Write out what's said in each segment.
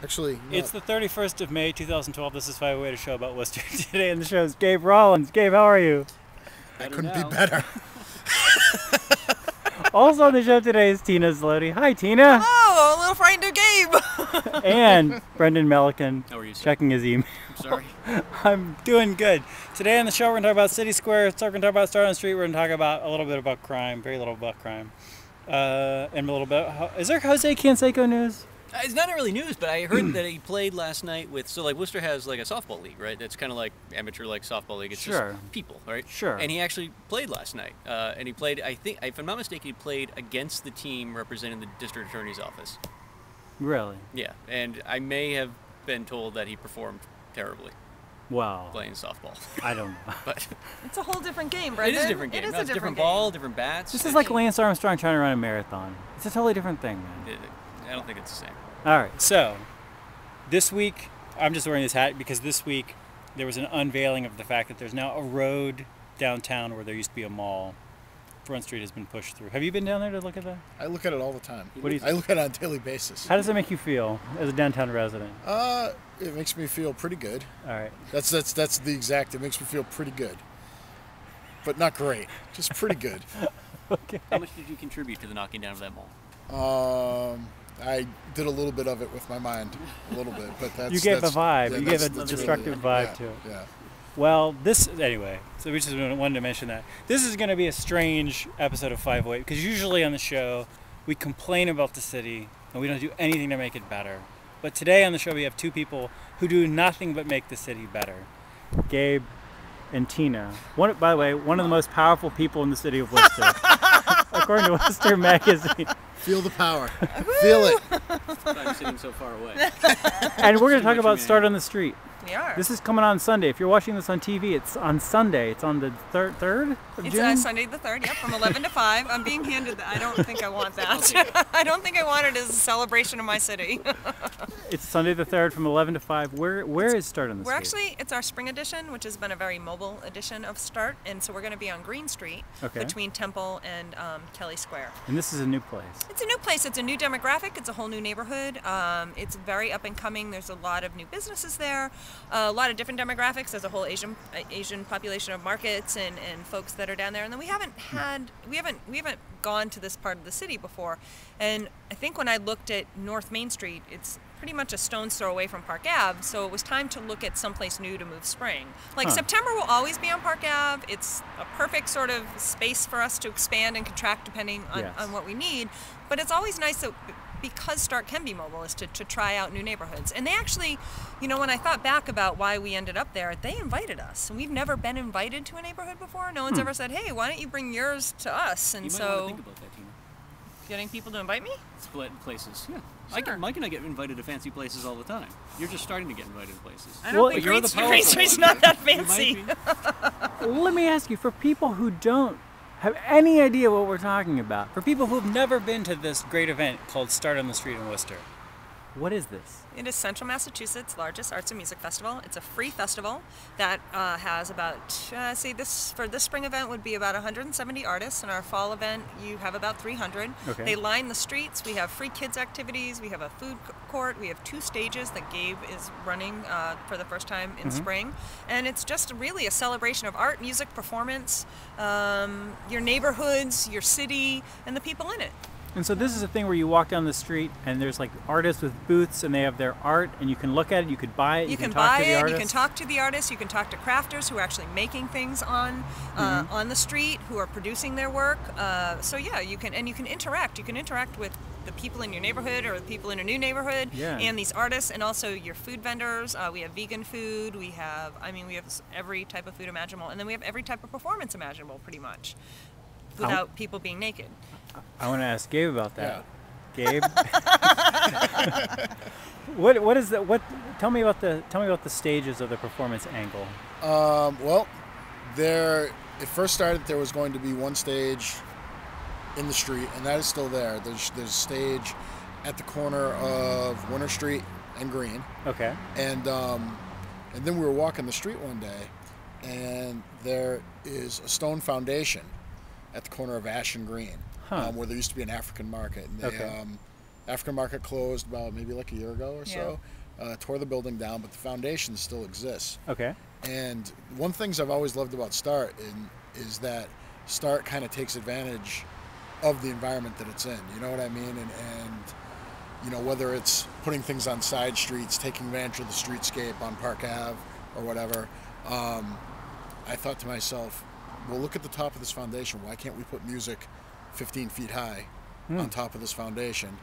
Actually, no. It's the 31st of May, 2012. This is Five Way to Show about Worcester. Today in the show is Gabe Rollins. Gabe, how are you? I couldn't be better. also on the show today is Tina Zlody. Hi, Tina. Oh, a little frightened of Gabe. and Brendan Melican How are you, sir? checking his email. I'm sorry. I'm doing good. Today on the show, we're going to talk about City Square. So we're going to talk about Start on the Street. We're going to talk about a little bit about crime, very little about crime. Uh, and a little bit. Is there Jose Canseco news? Uh, It's not really news, but I heard that he played last night with. So like Worcester has like a softball league, right? That's kind of like amateur like softball league. It's Sure. just people, right? Sure. And he actually played last night, uh, and he played. I think, if I'm not mistaken, he played against the team representing the district attorney's office. Really? Yeah, and I may have been told that he performed terribly Wow. playing softball, I don't know. but it's a whole different game, it Brendan. is a different game. It is No, a it's different, ball, game. different bats. This is like Lance Armstrong trying to run a marathon. It's a totally different thing, man. It- I don't think it's the same. All right, so this week I'm just wearing this hat because this week there was an unveiling of the fact that there's now a road downtown where there used to be a mall. Front Street has been pushed through. Have you been down there to look at that? I look at it all the time. What do you I look at it on a daily basis. How does that make you feel as a downtown resident? Uh, it makes me feel pretty good. All right. That's that's that's the exact. It makes me feel pretty good, but not great. Just pretty good. Okay. How much did you contribute to the knocking down of that mall? Um, I did a little bit of it with my mind, a little bit, but that's You gave a vibe. yeah, You gave a destructive really- vibe yeah, to it. Yeah. Well, this anyway. So we just wanted to mention that this is going to be a strange episode of Five Way because usually on the show we complain about the city and we don't do anything to make it better. But today on the show we have two people who do nothing but make the city better. Gabe and Tina. One, by the way, one of the most powerful people in the city of Worcester, according to Worcester Magazine. Feel the power. Feel it. I'm sitting so far away. And we're going to talk about. Start on the Street. We are. This is coming on Sunday. If you're watching this on TV, it's on Sunday. It's on the third third of it's June. uh, Sunday the third. Yep, from 11 to 5. I'm being handed that. I don't think I want that. I don't think I want it as a celebration of my city. It's Sunday the third from 11 to 5. Where where is Start on the We're Street? actually, it's our spring edition, which has been a very mobile edition of Start. And so we're going to be on Green Street Okay. between Temple and um, Kelly Square. and this is a new place. It's a new place. It's a new demographic. It's a whole new neighborhood. Um, it's very up and coming. There's a lot of new businesses there, a lot of different demographics. There's a whole Asian uh, Asian population of markets and, and folks that are down there. And then we haven't had we haven't we haven't gone to this part of the city before. And I think when I looked at North Main Street, it's pretty much a stone's throw away from Park Ave. So it was time to look at someplace new to move spring. Like Huh. September will always be on Park Ave. It's a perfect sort of space for us to expand and contract depending on, Yes. on what we need. But it's always nice that because Start can be mobile is to, to try out new neighborhoods. And they actually, you know, when I thought back about why we ended up there, they invited us. And we've never been invited to a neighborhood before. No one's hmm. ever said, hey, why don't you bring yours to us? And You might want to so think about that, Tina. getting people to invite me? Split places. Yeah. I Sure. can, Mike and I get invited to fancy places all the time. You're just starting to get invited to places. I don't Well, think you're Green, the Green Street's not that fancy. Let me ask you for people who don't have any idea what we're talking about. For people who've never been to this great event called Start on the Street in Worcester. What is this? It is Central Massachusetts' largest arts and music festival. It's a free festival that uh, has about, uh, say, this for this spring event would be about 170 artists, and our fall event you have about 300. Okay. They line the streets. We have free kids activities. We have a food court. We have two stages that Gabe is running uh, for the first time in spring, and it's just really a celebration of art, music, performance, um, your neighborhoods, your city, and the people in it. And so this is a thing where you walk down the street and there's like artists with booths and they have their art and you can look at it, you could buy it, You, can, talk buy to the it. artists. You can talk to the artists. You can talk to crafters who are actually making things on uh, Mm-hmm. on the street, who are producing their work. Uh, so yeah, you can and you can interact. You can interact with the people in your neighborhood or the people in a new neighborhood, Yeah. and these artists, and also your food vendors. Uh, we have vegan food. We have, I mean, we have every type of food imaginable, and then we have every type of performance imaginable, pretty much, without people being naked. I want to ask Gabe about that. Gabe, what what is that? What tell me about the tell me about the stages of the performance angle. Um, well, there. It first started. There was going to be one stage in the street, and that is still there. There's there's a stage at the corner of Winter Street and Green, Okay. and um, and then we were walking the street one day, and there is a stone foundation at the corner of Ash and Green, Huh. um, where there used to be an African market. And they, Okay. um, Aftermarket closed about maybe like a year ago or Yeah. so. Uh, tore the building down, but the foundation still exists. Okay. And one things I've always loved about Start in, is that Start kind of takes advantage of the environment that it's in. You know what I mean? And, and you know whether it's putting things on side streets, taking advantage of the streetscape on Park Ave or whatever. Um, I thought to myself, well, look at the top of this foundation. Why can't we put music 15 feet high on top of this foundation?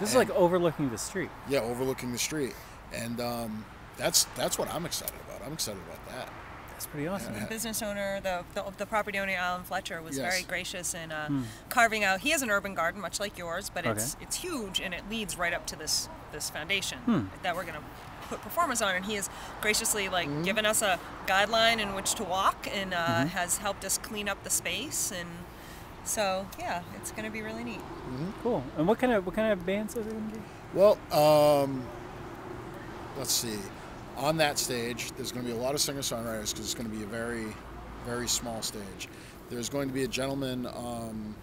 This is like overlooking the street. Yeah, overlooking the street, and um, that's that's what I'm excited about. I'm excited about that. That's pretty awesome. Yeah. business owner, the, the, the property owner, Alan Fletcher, was Yes. very gracious in uh, carving out. He has an urban garden, much like yours, but it's it's huge and it leads right up to this this foundation Hmm. that we're gonna put performers on. And he has graciously like Mm-hmm. given us a guideline in which to walk and uh, Mm-hmm. has helped us clean up the space. And so yeah, it's gonna be really neat. Cool. And what kind of what kind of bands are there going to be? Well, um, let's see. On that stage, there's going to be a lot of singer-songwriters because it's going to be a very, very small stage. There's going to be a gentleman um,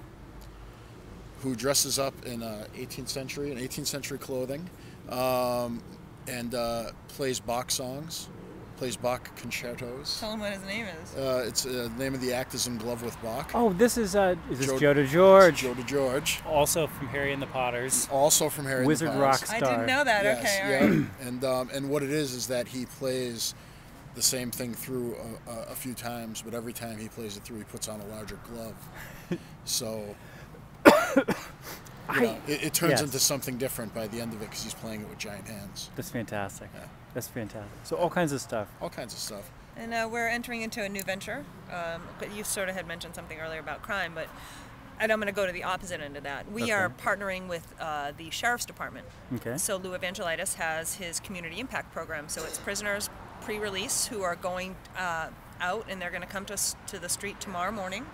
who dresses up in uh, 18th century, in 18th century clothing, um, and uh, plays Bach songs, plays Bach concertos. Tell him what his name is. Uh, it's uh, the name of the act is in Glove with Bach. Oh, this is uh, is this Joe- Joe DeGeorge? Joe to George, Also from Harry and the Potters. also from Harry and the Wizard Potters. Rock I didn't know that. Yes, okay, all yeah. right. And um, and what it is is that he plays the same thing through a, a, a few times, but every time he plays it through, he puts on a larger glove. So you I- know, it, it turns yes. into something different by the end of it because he's playing it with giant hands. That's fantastic. Yeah. That's fantastic. So all kinds of stuff. All kinds of stuff. And uh, we're entering into a new venture. Um, but you sort of had mentioned something earlier about crime, but and I'm going to go to the opposite end of that. We Okay. are partnering with uh, the sheriff's department. Okay. So Lew Evangelidis has his community impact program. So it's prisoners pre-release who are going uh, out, and they're going to come to to the street tomorrow morning.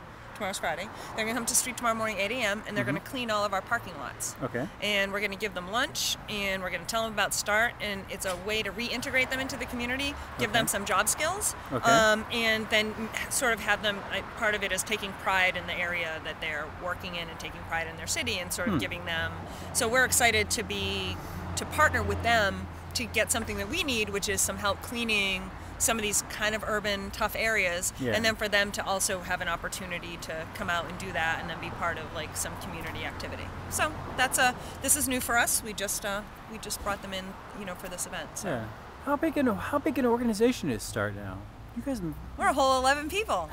Tomorrow's Friday. They're going to come to the street tomorrow morning, 8 a.m., and they're going to mm-hmm. clean all of our parking lots Okay. and we're going to give them lunch and we're going to tell them about start and it's a way to reintegrate them into the community give them some job skills Okay. um, and then sort of have them like, part of it is taking pride in the area that they're working in and taking pride in their city and sort of hmm. giving them so we're excited to be to partner with them to get something that we need which is some help cleaning some of these kind of urban tough areas Yeah. and then for them to also have an opportunity to come out and do that and then be part of like some community activity so that's a this is new for us we just uh, we just brought them in you know for this event so Yeah. How big an how big an organization is Start now? You guys. we're a whole 11 people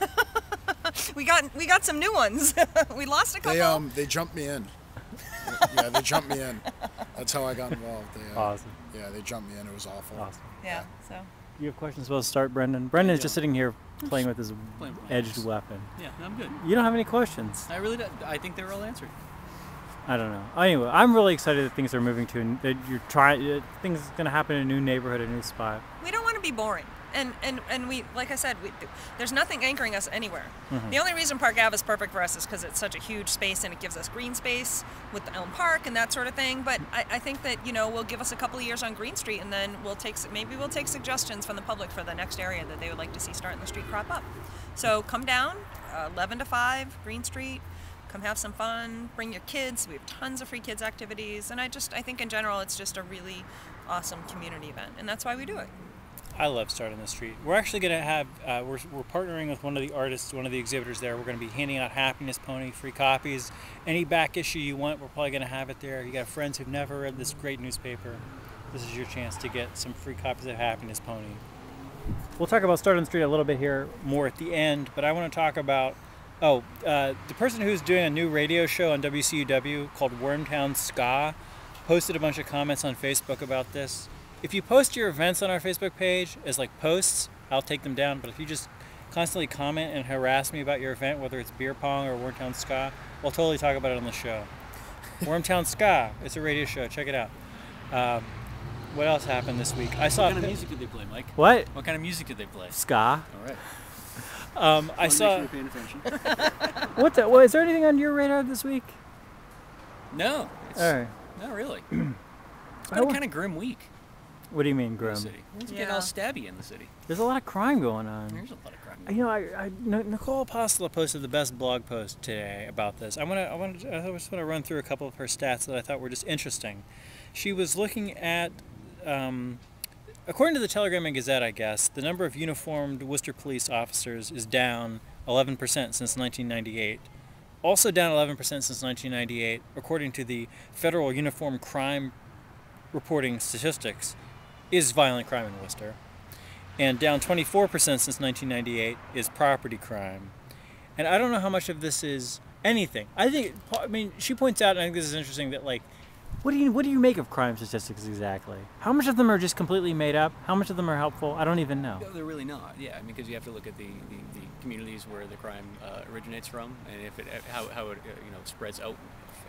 we got we got some new ones we lost a couple They um they jumped me in. yeah, they jumped me in. That's how I got involved. They, uh, Awesome. Yeah, they jumped me in. It was awful. Awesome. yeah so You have questions about Start, Brendan? Brendan is just sitting here playing with his Playing with my edged axe. weapon. Yeah, I'm good. You don't have any questions. I really don't. I think they're all answered. I don't know. Anyway, I'm really excited that things are moving to a- that you're trying. Uh, things going to happen in a new neighborhood, a new spot. we don't want to be boring and and and we like i said we, there's nothing anchoring us anywhere. The only reason park ave is perfect for us is because it's such a huge space and it gives us green space with the elm park and that sort of thing but I, I think that you know we'll give us a couple of years on green street and then we'll take maybe we'll take suggestions from the public for the next area that they would like to see start in the street crop up. So come down uh, 11 to 5 green street come have some fun bring your kids. We have tons of free kids activities and i just i think in general it's just a really awesome community event and that's why we do it I love Start on the Street. We're actually going to have, uh, we're, we're partnering with one of the artists, one of the exhibitors there. We're going to be handing out Happiness Pony free copies. Any back issue you want, we're probably going to have it there. You got friends who've never read this great newspaper. This is your chance to get some free copies of Happiness Pony. We'll talk about Start on the Street a little bit here more at the end, but I want to talk about, oh, uh, the person who's doing a new radio show on WCUW called Wormtown Ska posted a bunch of comments on Facebook about this. If you post your events on our Facebook page as like posts, I'll take them down. But if you just constantly comment and harass me about your event, whether it's beer pong or Wormtown Ska, we'll totally talk about it on the show. Wormtown Ska, it's a radio show. Check it out. Um, what else happened this week? I saw. What kind of music did they play, Mike? What? What kind of music did they play? Ska. All right. Um, I saw. Make sure you're paying attention. What the? What, is there anything on your radar this week? no. It's, All right. Not really. it's been a kind of grim week. What do you mean in grim? the city. It's getting all stabby in the city. There's a lot of crime going on. There's a lot of crime. You know, I, I N- Nicole Apostola posted the best blog post today about this. I want to, I want to, I just want to run through a couple of her stats that I thought were just interesting. She was looking at, um, according to the Telegram and Gazette, I guess, the number of uniformed Worcester police officers is down 11% since 1998. Also down 11% since 1998, according to the Federal Uniform Crime Reporting Statistics, is violent crime in Worcester and down 24% since 1998 is property crime. And I don't know how much of this is anything. I think I mean she points out and I think this is interesting that like what do you what do you make of crime statistics exactly? How much of them are just completely made up? How much of them are helpful? I don't even know. No, they're really not. Yeah, I mean, because you have to look at the, the, the communities where the crime uh, originates from, and if it how, how it uh, you know spreads out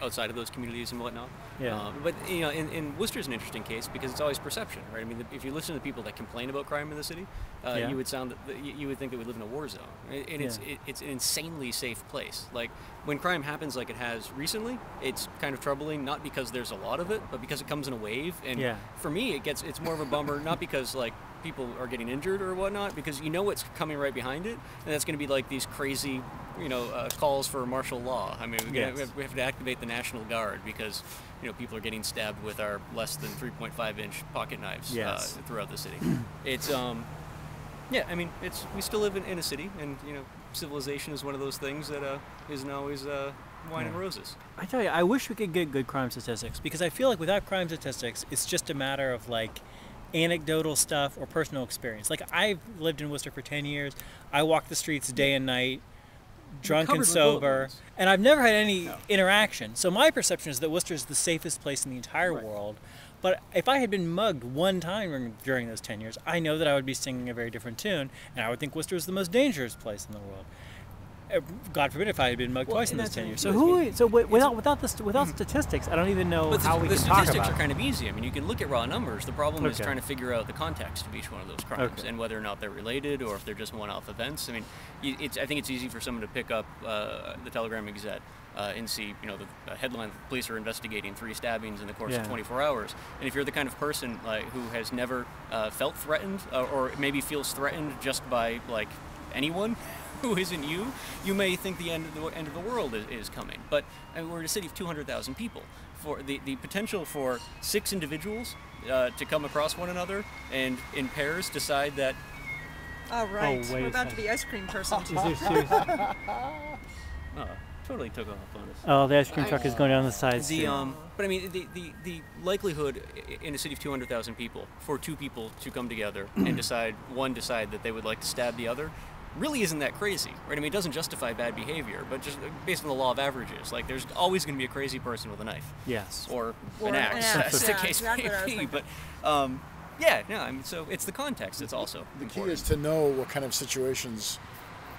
outside of those communities and whatnot. Yeah. Um, but you know, in, in Worcester's an interesting case because it's always perception, right? I mean, if you listen to people that complain about crime in the city, uh, Yeah. you would sound that you would think that we live in a war zone, and and it's Yeah. it, it's an insanely safe place. Like when crime happens, like it has recently, it's kind of troubling, not because there's a lot of it, but because it comes in a wave. And Yeah. for me, it gets it's more of a bummer, not because like people are getting injured or whatnot, because you know what's coming right behind it, and that's going to be like these crazy, you know, uh, calls for martial law. I mean, Yes. have, we have to activate the National Guard because you know people are getting stabbed with our less than 3.5 inch pocket knives Yes. uh, throughout the city. it's um, yeah, I mean, it's we still live in, in a city, and you know, civilization is one of those things that uh, isn't always uh, wine and roses. I tell you, I wish we could get good crime statistics because I feel like without crime statistics, it's just a matter of like anecdotal stuff or personal experience. Like I've lived in Worcester for 10 years. I walk the streets day and night, drunk and sober, and I've never had any No. interaction. So my perception is that Worcester is the safest place in the entire Right. world. But if I had been mugged one time during, those 10 years, I know that I would be singing a very different tune, and I would think Worcester is the most dangerous place in the world. Uh, God forbid if I had been mugged Well, twice in those ten years. So who? So without without the without statistics, I don't even know But the, how we the can talk statistics are kind of easy. I mean, you can look at raw numbers. The problem is trying to figure out the context of each one of those crimes Okay. and whether or not they're related or if they're just one-off events. I mean, it's, I think it's easy for someone to pick up uh, the Telegram Gazette uh, and see, you know, the uh, headline: "Police are investigating three stabbings in the course Yeah. of 24 hours." And if you're the kind of person like who has never uh, felt threatened uh, or maybe feels threatened just by like anyone who isn't you, you may think the end of the end of the world is, is coming. But I mean, we're in a city of 200,000 people. For the, the potential for six individuals uh, to come across one another and in pairs decide that All right. wait We're about to be ice cream person. Is there serious- oh, totally took off on us. oh, the ice cream truck is going down the side The um, but I mean, the, the, the likelihood in a city of 200,000 people for two people to come together and decide one decide that they would like to stab the other really isn't that crazy, right? I mean, it doesn't justify bad behavior, but just uh, based on the law of averages, like there's always going to be a crazy person with a knife yes. or, Or an an axe, axe, as the yeah, case exactly what I was may be. But um, yeah, no, I mean, so it's the context. It's also The key important. is to know what kind of situations,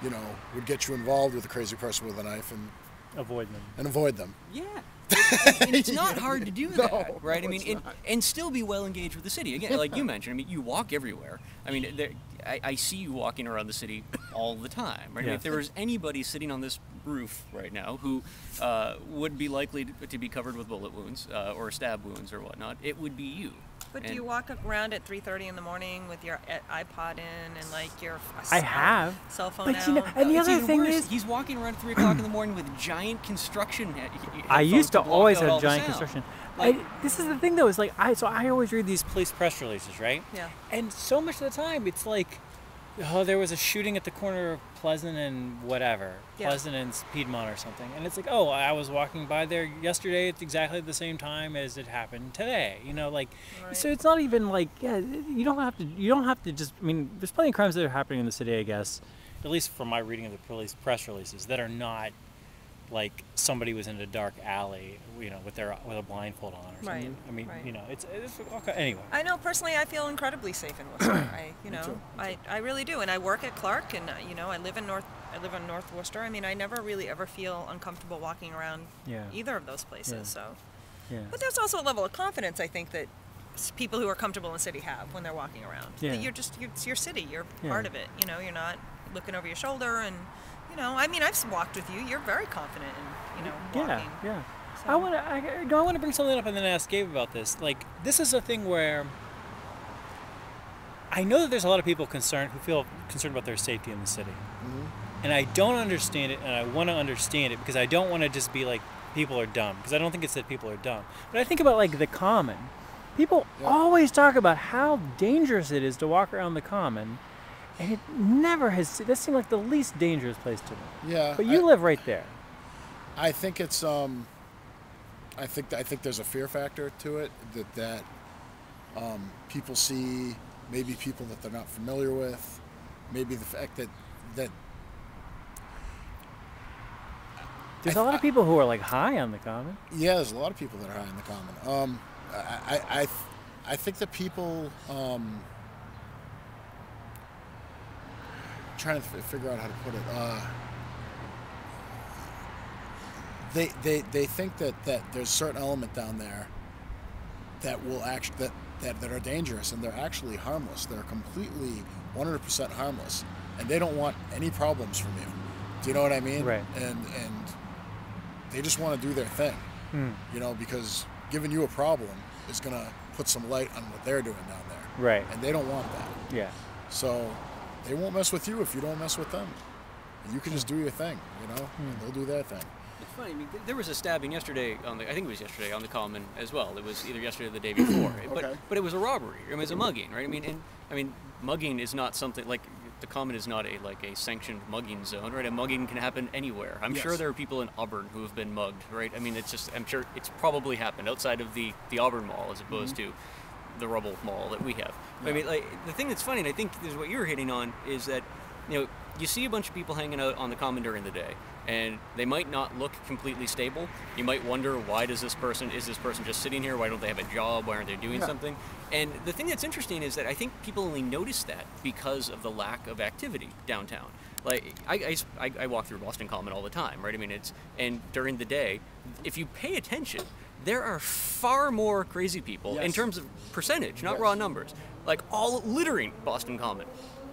you know, would get you involved with a crazy person with a knife and, Avoid them. and avoid them. Yeah. and it's not hard to do that, No, right? I mean, and, and still be well engaged with the city. Again, like you mentioned, I mean, you walk everywhere. I mean, there, I, I see you walking around the city all the time, right? I mean, if there was anybody sitting on this roof right now who uh, would be likely to, to be covered with bullet wounds uh, or stab wounds or whatnot, it would be you. But do you walk around at 3:30 in the morning with your eh, iPod in and like your f- I cell- have. cell phone But out? you know- and the It's other thing worse. is- he's walking around at three o'clock in the morning with giant construction. he- he- I used to block always have giant sound. construction. Like- I, this is the thing though, is like I so I always read these police press releases, right? Yeah. And so much of the time it's like oh, there was a shooting at the corner of Pleasant and whatever. Yeah. Pleasant and Piedmont or something. And it's like, oh, I was walking by there yesterday at exactly the same time as it happened today. You know, like Right. so it's not even like yeah, you don't have to you don't have to just I mean, there's plenty of crimes that are happening in the city, I guess. At least from my reading of the police press releases that are not like somebody was in a dark alley, you know, with their with a blindfold on or Right, something. I mean, right. you know, it's, it's okay. Anyway, I know personally, I feel incredibly safe in Worcester. I, you know, I, I really do, and I work at Clark, and uh, you know, I live in North, I live in North Worcester. I mean, I never really ever feel uncomfortable walking around Yeah. either of those places. Yeah. So, yeah. but there's also a level of confidence I think that people who are comfortable in the city have when they're walking around. That Yeah. You're just, you're, it's your city. You're Yeah. part of it. You know, you're not looking over your shoulder, and you know, I mean, I've walked with you. You're very confident in, you know, Yeah, yeah. So- I want to. I, no, I want to bring something up and then ask Gabe about this. Like, this is a thing where I know that there's a lot of people concerned who feel concerned about their safety in the city, and I don't understand it, and I want to understand it because I don't want to just be like people are dumb because I don't think it's that people are dumb, but I think about like the common. People Yeah. always talk about how dangerous it is to walk around the common, and it never has. That seemed like the least dangerous place to me. Yeah. But you I, live right there. I think it's um. I think I think there's a fear factor to it that that um, people see maybe people that they're not familiar with, maybe the fact that that There's I- a lot of people who are like high on the common. yeah, there's a lot of people that are high on the common. Um, I, I, I, I think that people um, trying to f- figure out how to put it. Uh, they, they, they think that, that there's a certain element down there that will act that, that, that are dangerous and they're actually harmless. They're completely 100% harmless and they don't want any problems from you. Do you know what I mean? Right. And and they just want to do their thing. Hmm. You know, because giving you a problem is going to put some light on what they're doing down there. Right. And they don't want that. Yeah. So they won't mess with you if you don't mess with them. You can just do your thing, you know? Hmm. And they'll do their thing. Funny. I mean, th- there was a stabbing yesterday on the. I think it was yesterday on the common as well. It was either yesterday or the day before. But Okay. but it was a robbery. I mean, it was a mugging, right? I mean, and I mean, mugging is not something like the common is not a like a sanctioned mugging zone, right? A mugging can happen anywhere. I'm sure there are people in Auburn who have been mugged, right? I mean, it's just I'm sure it's probably happened outside of the the Auburn Mall as opposed mm-hmm. to the rubble mall that we have. But I mean, like the thing that's funny, and I think is what you're hitting on, is that you know you see a bunch of people hanging out on the common during the day, and they might not look completely stable. You might wonder why does this person is this person just sitting here? Why don't they have a job? Why aren't they doing Yeah. something? And the thing that's interesting is that I think people only notice that because of the lack of activity downtown. Like I, I, I- walk through Boston Common all the time, right? I mean, it's and during the day, if you pay attention, there are far more crazy people in terms of percentage, not Yes. raw numbers. Like all littering Boston Common.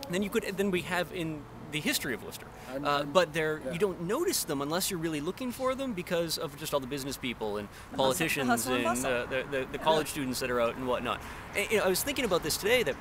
Than you could than we have in the history of Worcester. Uh, but they're yeah. you don't notice them unless you're really looking for them because of just all the business people and politicians hustle and uh, the, the, the college students that are out and whatnot. And, you know, I was thinking about this today that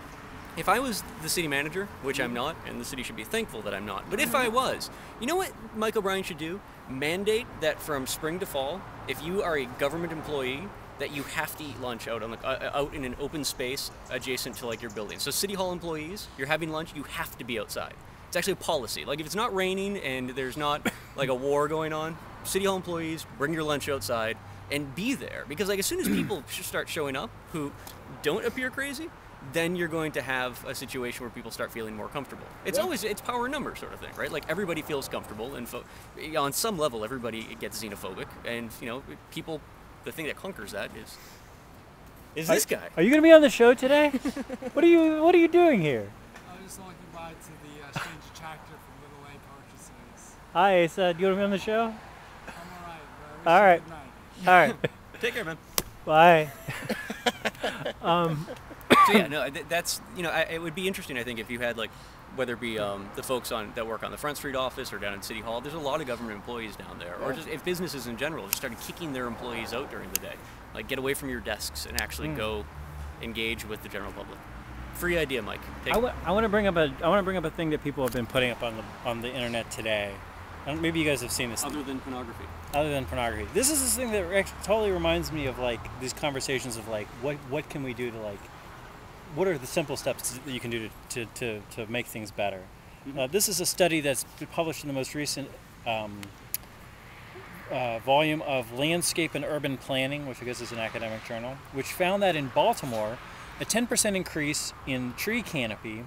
if I was the city manager, which I'm not, and the city should be thankful that I'm not, but if I was, you know what Mike O'Brien should do? Mandate that from spring to fall, if you are a government employee, that you have to eat lunch out on the uh, out in an open space adjacent to like your building. So city hall employees, you're having lunch, you have to be outside. It's actually a policy. Like if it's not raining and there's not like a war going on, city hall employees bring your lunch outside and be there because like as soon as people start showing up who don't appear crazy, then you're going to have a situation where people start feeling more comfortable. It's Yeah. always it's power in numbers sort of thing, right? Like everybody feels comfortable and fo- on some level everybody gets xenophobic and you know people the thing that conquers that is is this guy. Are you going to be on the show today? what are you What are you doing here? I was just walking by to the uh, strange tractor from Little Lake Purchases. Hi, Asa. Do you want to be on the show? I'm alright, but I All wish right. you good night. All right. Take care, man. Bye. um, so yeah, no, th- that's you know, I, it would be interesting. I think if you had like, whether it be um, the folks on that work on the Front Street office or down in City Hall, there's a lot of government employees down there, or just if businesses in general just started kicking their employees out during the day, like get away from your desks and actually Hmm. go engage with the general public. Free idea, Mike. Take I want to bring up a I want to bring up a thing that people have been putting up on the on the internet today. And maybe you guys have seen this. Other than pornography. other than pornography. This is this thing that actually totally reminds me of like these conversations of like what what can we do to like what are the simple steps that you can do to to, to, to make things better. Uh, this is a study that's published in the most recent um, uh, volume of Landscape and Urban Planning, which I guess is an academic journal, which found that in Baltimore, a 10% increase in tree canopy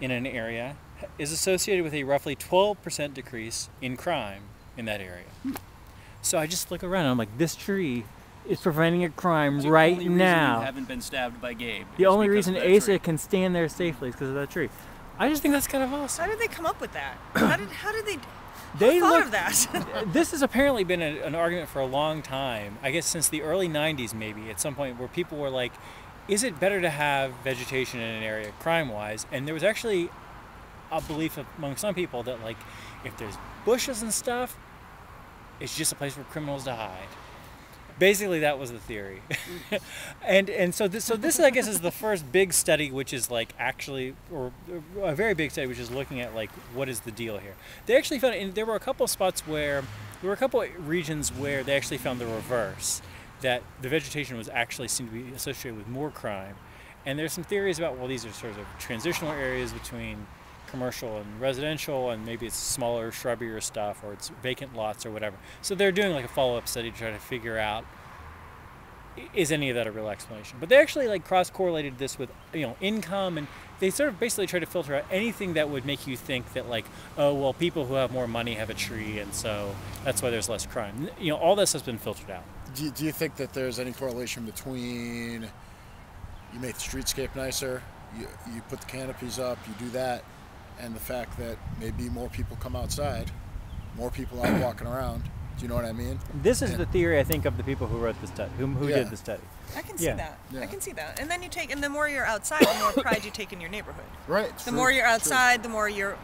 in an area is associated with a roughly 12% decrease in crime in that area. So I just look around and I'm like, this tree is preventing a crime The right only reason now. You haven't been stabbed by Gabe. The only reason of that Asa tree. can stand there safely is because of that tree. I just think that's kind of awesome. How did they come up with that? How did how did they They thought look, of that? this has apparently been a, an argument for a long time. I guess since the early '90s, maybe at some point, where people were like, "Is it better to have vegetation in an area, crime-wise?" And there was actually a belief among some people that, like, if there's bushes and stuff, it's just a place for criminals to hide. Basically, that was the theory, and and so this so this I guess is the first big study which is like actually or a very big study which is looking at like what is the deal here. They actually found and there were a couple spots where there were a couple regions where they actually found the reverse, that the vegetation was actually seemed to be associated with more crime, and there's some theories about well these are sort of transitional areas between commercial and residential, and maybe it's smaller, shrubbier stuff, or it's vacant lots or whatever. So they're doing like a follow-up study to try to figure out is any of that a real explanation. But they actually like cross-correlated this with you know income, and they sort of basically try to filter out anything that would make you think that like oh well people who have more money have a tree, and so that's why there's less crime. You know all this has been filtered out. Do you, do you think that there's any correlation between you make the streetscape nicer, you, you put the canopies up, you do that, and the fact that maybe more people come outside, more people out walking around? Do you know what I mean? This is Yeah. the theory I think of the people who wrote the study, who, who Yeah. did the study. I can see Yeah. that. Yeah. I can see that. And then you take, and the more you're outside, the more pride you take in your neighborhood. Right. The more you're outside, the more you're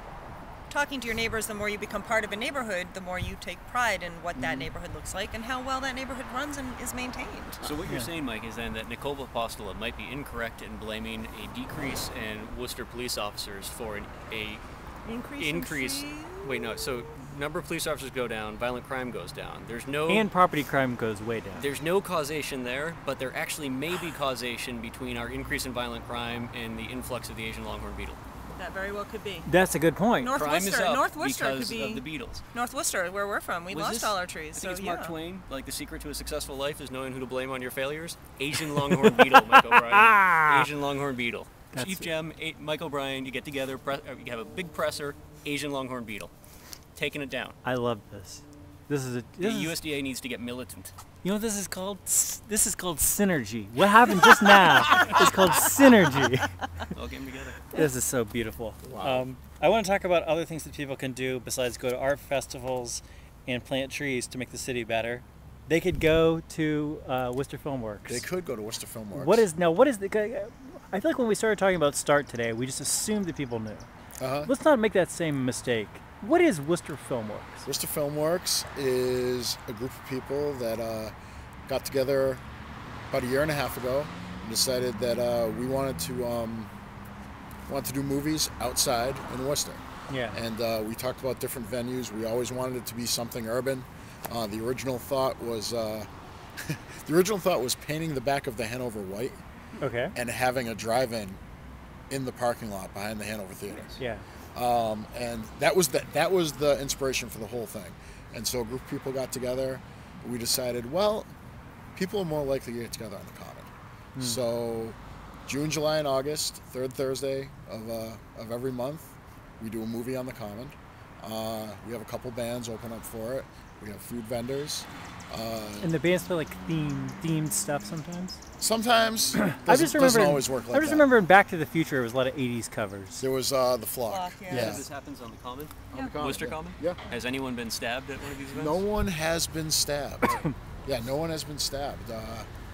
talking to your neighbors, the more you become part of a neighborhood, the more you take pride in what Mm-hmm. that neighborhood looks like and how well that neighborhood runs and is maintained. So what you're Yeah. saying, Mike, is then that Nicole Apostola might be incorrect in blaming a decrease in Worcester police officers for an a Increase. increase. trees? Wait, no. So number of police officers go down, violent crime goes down. There's no And property crime goes way down. there's no causation there, but there actually may be causation between our increase in violent crime and the influx of the Asian longhorn beetle. That very well could be. That's a good point. North crime is Worcester. up North Worcester could be. of the beetles. North Worcester, where we're from, we Was lost this- all our trees. I trees. think so it's yeah. Mark Twain. Like the secret to a successful life is knowing who to blame on your failures. Asian longhorn beetle, Michael Bryan. Asian longhorn beetle. That's Chief it. Gemme, a- Mike O'Brien. You get together. Pre- uh, you have a big presser. Asian longhorn beetle, taking it down. I love this. This is a The this is, USDA needs to get militant. you know what this is called? This is called synergy. What happened just now is called synergy. All get 'em together. This is so beautiful. Um, I want to talk about other things that people can do besides go to art festivals and plant trees to make the city better. They could go to uh, Worcester Film Works. They could go to Worcester Film Works. What is now? What is the? I feel like when we started talking about Start today, we just assumed that people knew. Uh-huh. Let's not make that same mistake. What is Worcester Filmworks? Worcester Filmworks is a group of people that uh, got together about a year and a half ago and decided that uh, we wanted to um, wanted to do movies outside in Worcester. Yeah. And uh, we talked about different venues. We always wanted it to be something urban. Uh, the original thought was uh, the original thought was painting the back of the Hanover white Okay. and having a drive-in in the parking lot behind the Hanover Theater Yeah. Um, and that was the, that was the inspiration for the whole thing. And so a group of people got together. We decided, well, people are more likely to get together on the common. So June, July, and August, third Thursday of, uh, of every month, we do a movie on the common. Uh, we have a couple bands open up for it. We have food vendors. Uh, And the bands play like theme themed stuff sometimes. sometimes I doesn't, just remember. doesn't always work like I just that. remember in Back to the Future, it was a lot of '80s covers. There was uh, the flock. Flock, yeah. yeah. So this happens on the common. On the common, Worcester yeah. Common. Yeah. Has anyone been stabbed at one of these events? No one has been stabbed. yeah, no one has been stabbed. Uh,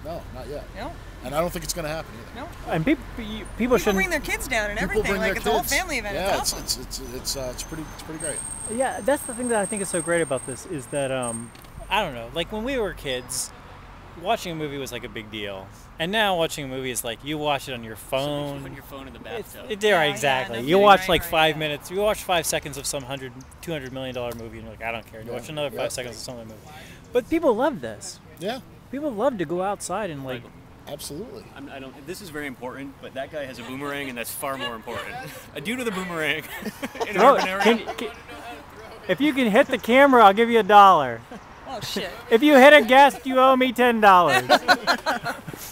no, not yet. No, And I don't think it's going to happen either. no. And people, people People shouldn't. bring their kids down and People everything. bring Like their it's a whole family event. Yeah, it's awesome. it's it's it's it's, uh, it's pretty it's pretty great. Yeah, that's the thing that I think is so great about this is that um, I don't know. Like when we were kids, watching a movie was like a big deal, and now watching a movie is like you watch it on your So you phone. put your phone in the It's, bathtub. it, yeah, Yeah, yeah, exactly. no you kidding, watch right, like right, five yeah. minutes. You watch five seconds of some hundred, two hundred million dollar movie, and you're like, I don't care. You Yeah, watch another yeah. five seconds of some other movie. But people love this. Yeah, People love to go outside and like. absolutely. I'm, I don't. This is very important, but that guy has a boomerang, and that's far more important. A dude with a boomerang in an urban area. can, can, if you can hit the camera, I'll give you a dollar. Oh shit. If you hit a guest, you owe me ten dollars. I think, I think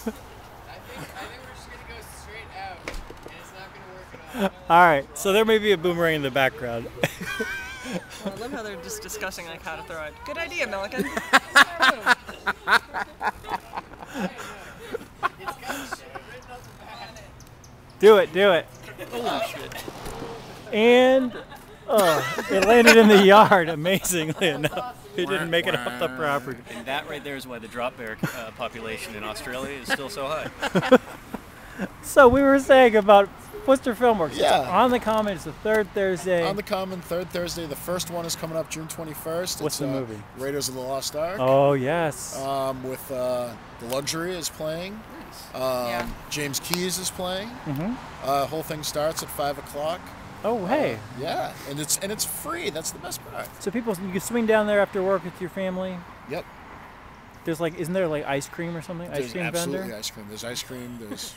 we're just gonna go straight out, and it's not gonna work at all. All right, so there may be a boomerang in the background. Oh, I love how they're just discussing like how to throw it. Good idea, Melican. Do it, do it. Oh shit. And oh, it landed in the yard, amazingly enough. It didn't make it off the property. And that right there is why the drop bear uh, population in Australia is still so high. So we were saying about Worcester Filmworks. Yeah. It's on the Common. It's the third Thursday. On the Common, third Thursday. The first one is coming up June 21st. What's it's, the uh, movie? Raiders of the Lost Ark. oh yes. Um, with uh, the Luxury is playing. Um, Yeah. James Keys is playing. hmm Uh, whole thing starts at five o'clock. Oh uh, hey. Yeah, and it's and it's free. That's the best part. So people, you can swing down there after work with your family. Yep. There's like, isn't there like ice cream or something? Ice There's cream absolutely vendor. ice cream. There's ice cream. There's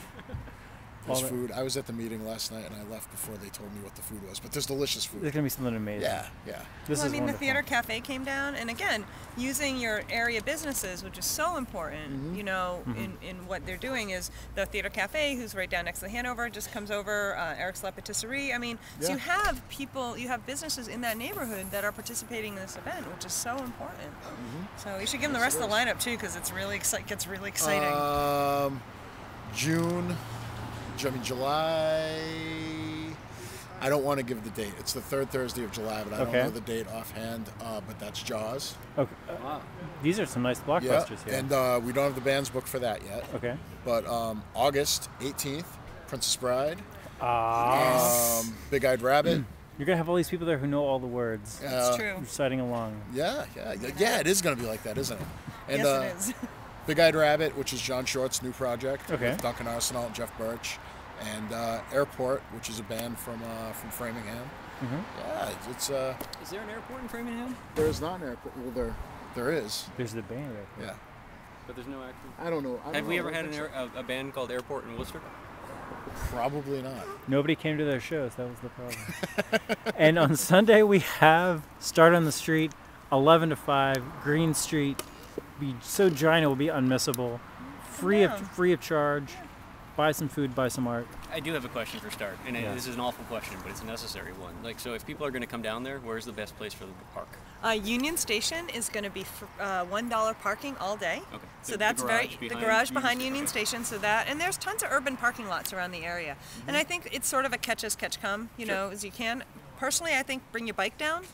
there's that- food. I was at the meeting last night and I left before they told me what the food was. But there's delicious food. There's food. gonna be something amazing. Yeah, yeah. This well, I mean, wonderful. the theater cafe came down, and again, using your area businesses, which is so important. Mm-hmm. You know, in, in what they're doing is the theater cafe, who's right down next to the Hanover, just comes over. Uh, Eric's La Patisserie. I mean, so you have people, you have businesses in that neighborhood that are participating in this event, which is so important. So you should give them the rest of the lineup too, because it's really exci- gets really exciting. Um, June, Ju- I mean July. I don't want to give the date. It's the third Thursday of July, but I Okay. don't know the date offhand. Uh, but that's Jaws. Okay. uh, These are some nice Yeah, blockbusters here. and uh, we don't have the bands booked for that yet. okay. But um, August 18th, Princess Bride, Ah. um, Big Eyed Rabbit. You're gonna have all these people there who know all the words. It's uh, true. Mm. Reciting along. Yeah, yeah, yeah, yeah. It is going to be like that, isn't it? And yes, uh, it is. Big Eyed Rabbit, which is John Short's new project Okay. with Duncan Arsenault and Jeff Birch, and uh, Airport, which is a band from uh, from Framingham. Mhm. Yeah, it's, it's uh, Is there an airport in Framingham? there is not an airport. Well, there there is. There's the band. Right Yeah, But there's no actual. I don't know. I don't Have we ever had an air, a, a band called Airport in Worcester? Probably not. Nobody came to their shows. That was the problem. and on Sunday we have Start on the Street, 11 to 5, Green Street. Be so giant it will be unmissable. Free of free of charge. Buy some food, buy some art. I do have a question for start, and Yeah. this is an awful question, but it's a necessary one. Like, so if people are going to come down there, where's the best place for them to park? Uh, Union Station is going to be f- uh, one dollar parking all day. Okay. So The- the that's very garage the garage behind Station. Union Station. So that and there's tons of urban parking lots around the area, and I think it's sort of a catch as catch come. You know, as you can. Personally, I think bring your bike down,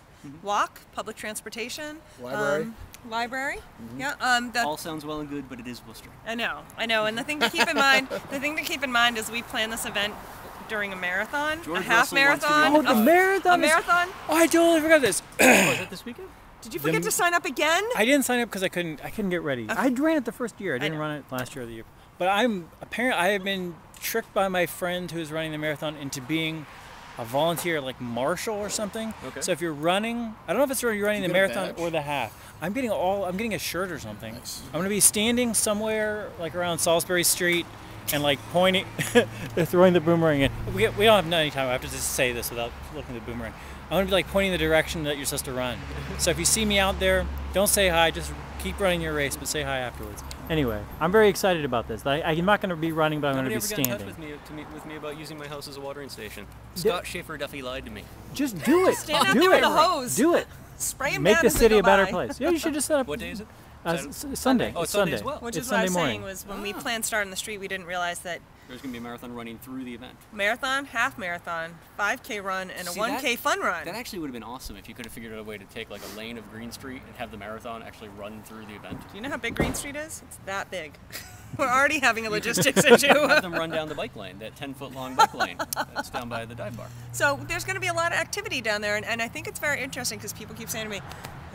walk, public transportation, Library. um, library. Yeah. Um, the, All sounds well and good, but it is Worcester. I know, I know. And the thing to keep in mind, the thing to keep in mind is we plan this event during a marathon, George a half Russell marathon, Oh, the a, marathon a is- marathon. Oh, I totally forgot this. oh, is that this weekend? Did you forget The- to sign up again? I didn't sign up because I couldn't. I couldn't get ready. I ran it the first year. I didn't know. run it last year or the year. But I'm apparently I have been tricked by my friend who's running the marathon into being a volunteer, like marshal or something. Okay. So if you're running, I don't know if it's you're running You the marathon or the half. I'm getting all. I'm getting a shirt or something. Nice. I'm gonna be standing somewhere like around Salisbury Street. And like pointing, they're throwing the boomerang in. We, we don't have any time. I have to just say this without looking at the boomerang. I'm gonna be like pointing the direction that you're supposed to run. So if you see me out there, don't say hi. Just keep running your race, but say hi afterwards. Anyway, I'm very excited about this. I, I'm not going to be running, but I'm going Nobody to ever be got in touch standing. with me, to me, with me about using my house as a watering station. Scott Schaefer Duffy lied to me. Just do it. Stand out do there it. with a hose. Do it. Spray 'em Make down the city a better by. place. Yeah, you should just set up. What day is it? Uh, Saturday? s- Sunday. Oh, it's Sunday Sunday. as well. Which it's is Sunday what I was morning. saying was when we planned Start on the Street, we didn't realize that There's going to be a marathon running through the event. marathon, half marathon, 5K run, and a 1K that- fun run. That actually would have been awesome if you could have figured out a way to take like a lane of Green Street and have the marathon actually run through the event. Do you know how big Green Street is? It's that big. We're already having a logistics issue. have them run down the bike lane, that 10 foot long bike lane that's down by the dive bar. So there's going to be a lot of activity down there, and, and I think it's very interesting because people keep saying to me,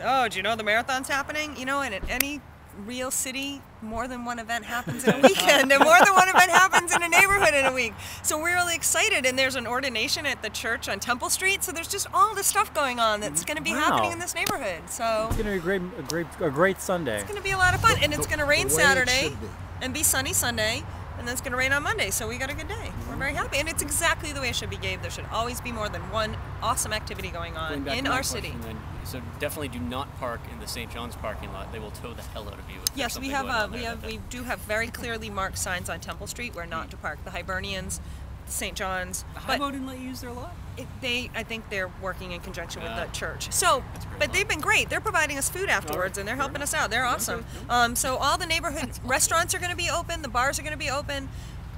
"Oh, do you know the marathon's happening?" You know, and at any real city, more than one event happens in a weekend, and more than one event happens in a neighborhood in a week. So we're really excited, and there's an ordination at the church on Temple Street. So there's just all this stuff going on that's going to be Wow. happening in this neighborhood. So It's going to be a great, a great, a great Sunday. it's going to be a lot of fun, and it's going to rain the way Saturday should be. And be sunny Sunday, and then it's going to rain on Monday. So we got a good day. Mm-hmm. We're very happy, and it's exactly the way it should be, Gabe. There should always be more than one awesome activity going Going on back in our city. Then, so definitely do not park in the St. John's parking lot. They will tow the hell out of you. if Yes, we have going uh, we have we do have very clearly marked signs on Temple Street where not to park. The Hibernians, St. John's, The but Highbow didn't let you use their lot? It, they I think they're working in conjunction with the church. So, That's a great but lot. they've been great. They're providing us food afterwards, and they're helping us out. They're awesome. Um, so all the neighborhood restaurants are going to be open. The bars are going to be open.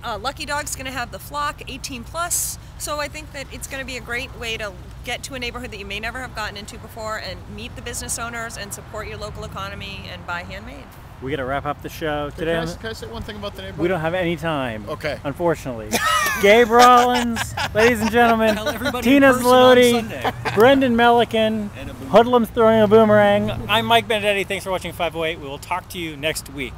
Uh, Lucky Dog's going to have the flock 18 plus. So I think that it's going to be a great way to get to a neighborhood that you may never have gotten into before and meet the business owners and support your local economy and buy handmade. We got to wrap up the show Can today. I, on s- the- can I say one thing about the neighborhood? we don't have any time. Okay. Unfortunately. Gabe Rollins, ladies and gentlemen, Tell everybody in Tina person on Zlody, Sunday. Brendan Melican. Hoodlums throwing a boomerang. I'm Mike Benedetti. Thanks for watching 508. We will talk to you next week.